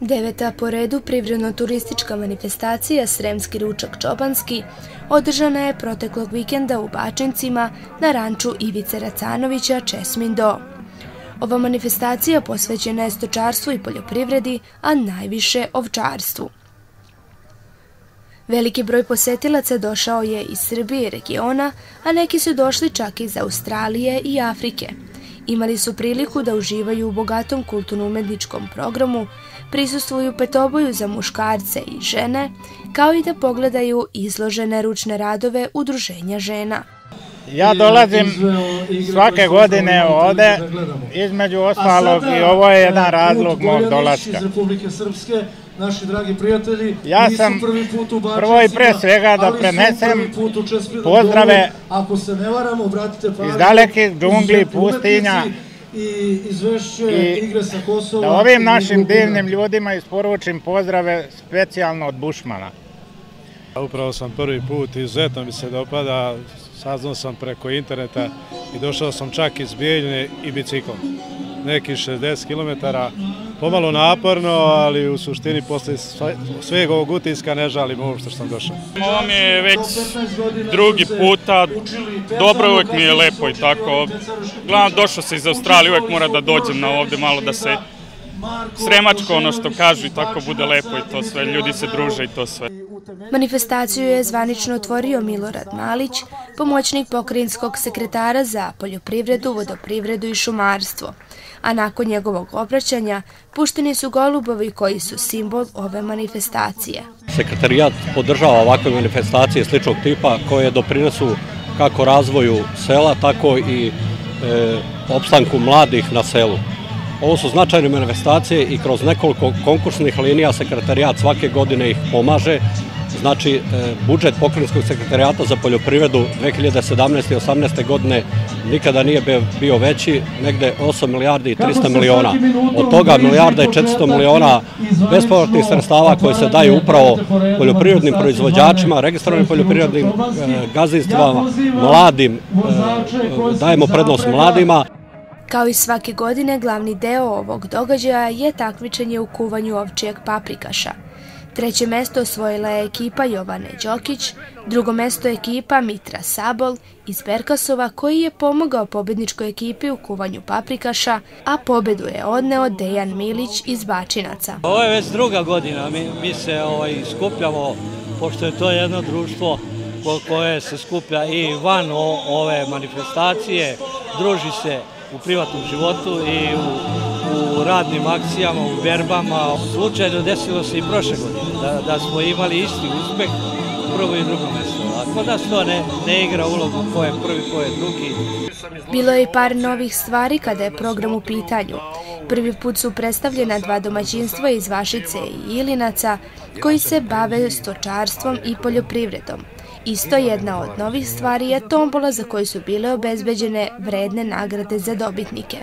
Deveta po redu privredno-turistička manifestacija Sremski ručak Čobanski održana je proteklog vikenda u Bačincima na ranču Ivice Racanovića Česmindo. Ova manifestacija posvećena je stočarstvu i poljoprivredi, a najviše ovčarstvu. Veliki broj posetilaca došao je iz Srbije i regiona, a neki su došli čak iz Australije i Afrike. Imali su priliku da uživaju u bogatom kulturno-umedničkom programu, prisustvuju petoboju za muškarce i žene, kao i da pogledaju izložene ručne radove Udruženja žena. Ja dolazim svake godine ovde, između ostalog, i ovo je jedan razlog mog dolaska. Naši dragi prijatelji, ja sam prvo i pre svega da prenesem pozdrave iz dalekih džungli, pustinja, i izvešće igre sa Kosova. Da ovim našim divnim ljudima isporučim pozdrave specijalno od Bušmana. Upravo sam prvi put, izuzetno mi se dopada, saznao sam preko interneta i došao sam čak iz Bijeljne i biciklom. Neki 60 km, pomalo naporno, ali u suštini posle sveg ovog utiska ne žalim uopšte što sam došao. Ovo mi je već drugi puta, dobro uvek mi je lepo i tako. Gledam, došao se iz Australije, uvek mora da dođem na ovde malo da se sremačko ono što kažu i tako bude lepo i to sve, ljudi se druže i to sve. Manifestaciju je zvanično otvorio Milorad Malić, pomoćnik pokrinjskog sekretara za poljoprivredu, vodoprivredu i šumarstvo. A nakon njegovog obraćanja, pušteni su golubovi koji su simbol ove manifestacije. Sekretarijat podržava ovakve manifestacije sličnog tipa koje doprinesu kako razvoju sela, tako i e, opstanku mladih na selu. Ovo su značajne manifestacije i kroz nekoliko konkursnih linija sekretarijat svake godine ih pomaže. Znači, e, budžet pokrenjskog sekretarijata za poljoprivredu 2017. i 2018. godine nikada nije bio veći, negde 8 milijardi i 300 miliona. Od toga milijarda i 400 miliona bespovratnih sredstava koje se daju upravo poljoprivrednim proizvođačima, registrovanim poljoprivrednim e, gazdinstvama, mladim, e, dajemo prednost mladima. Kao i svake godine, glavni deo ovog događaja je takmičenje u kuvanju ovčijeg paprikaša. Treće mesto osvojila je ekipa Jovane Đokić, drugo mesto ekipa Mitra Sabol iz Berkasova koji je pomogao pobedničkoj ekipi u kuvanju paprikaša, a pobedu je odneo Dejan Milić iz Bačinaca. Ovo je već druga godina, mi se ovaj, skupljamo, pošto je to jedno društvo koje se skuplja i van ove manifestacije, druži se u privatnom životu i u, u radnim akcijama, u berbama. Slučajno desilo se i prošle godine da, da smo imali isti uspeh prvo i drugo mesto. A kod nas to ne, ne igra ulogu ko je prvi, ko je drugi. Bilo je i par novih stvari kada je program u pitanju. Prvi put su predstavljena dva domaćinstva iz Vašice i Ilinaca koji se bave stočarstvom i poljoprivredom. Isto jedna od novih stvari je tombola za koju su bile obezbeđene vredne nagrade za dobitnike.